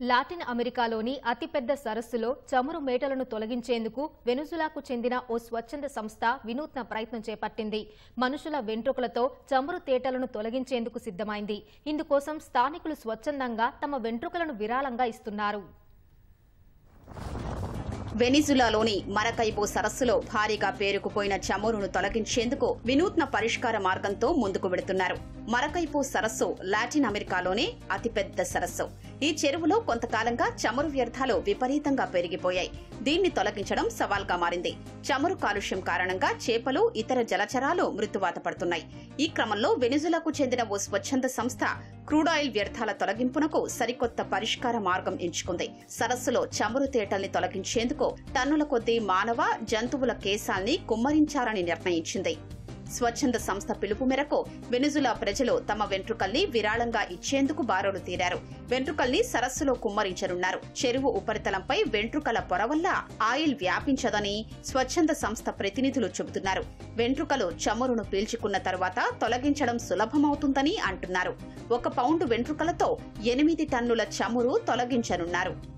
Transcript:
Latin అమెరికాలోని అతిపెద్ద సరస్సులో చమురు మేటలను తొలగించేందుకు వెనుజులాకు చెందిన ఓ స్వచ్ఛంద సంస్థ వినూత్న ప్రయత్నం చేపట్టింది. మనుషుల వెంట్రుకలతో చమురు తేటలను తొలగించేందుకు సిద్ధమైంది. ఇందుకోసం స్థానికులు స్వచ్ఛందంగా తమ వెంట్రుకలను విరాళంగా ఇస్తున్నారు. వెనిజులాలోని మరకైబో సరస్సులో భారీగా పేరుకుపోయిన చమురును తొలగించేందుకు వినూత్న పరిష్కార మార్గంతో ముందుకు వెడుతున్నారు మరకైపో సరస్సు లాటిన్ అమెరికాలోనే అతిపెద్ద సరస్సు. ఈ చెరువులో కొంతకాలంగా చమురు వ్యర్థాలు విపరీతంగా పెరిగిపోయాయి. దీన్ని తొలగించడం సవాల్గా మారింది. చమురు కాలుష్యం కారణంగా చేపలు ఇతర జలచరాలు మృత్యువాత పడుతున్నాయి. ఈ క్రమంలో వెనుజులకు చెందిన ఓ స్వచ్ఛంద సంస్థ క్రూడాయిల్ వ్యర్థాల తొలగింపునకు సరికొత్త పరిష్కార మార్గం ఎంచుకుంది. సరస్సులో చమురు తేటల్ని తొలగించేందుకు టన్నుల కొద్దీ మానవ జంతువుల కేశాల్ని కుమ్మరించాలని నిర్ణయించింది. స్వచ్ఛంద సంస్థ పిలుపు మేరకు వెనుజులా ప్రజలు తమ వెంట్రుకల్ని విరాళంగా ఇచ్చేందుకు బారోలు తీరారు. వెంట్రుకల్ని సరస్సులో కుమ్మరించనున్నారు. చెరువు ఉపరితలంపై వెంట్రుకల పొర వల్ల ఆయిల్ వ్యాపించదని స్వచ్ఛంద సంస్థ ప్రతినిధులు చెబుతున్నారు. వెంట్రుకలు చమురును పీల్చుకున్న తర్వాత తొలగించడం సులభమవుతుందని అంటున్నారు. ఒక పౌండు వెంట్రుకలతో ఎనిమిది టన్నుల చమురు తొలగించనున్నారు.